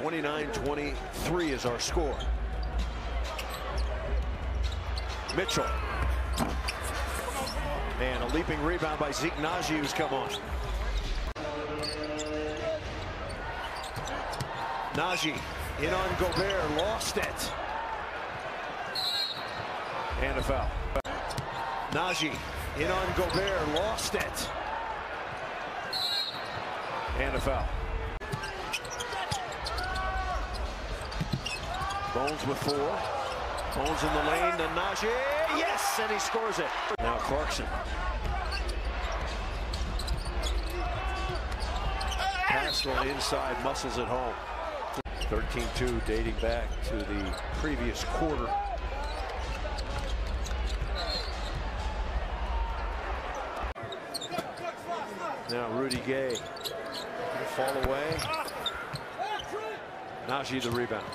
29-23 is our score. Mitchell. And a leaping rebound by Zeke Nnaji who's come on. Nnaji in on Gobert, lost it. And a foul. Nnaji in on Gobert, lost it. And a foul. Bones with four. Bones in the lane to Nnaji. Yes, and he scores it. Now Clarkson. Paschall inside, muscles at home. 13-2 dating back to the previous quarter. Now Rudy Gay. Fall away. Nnaji the rebound.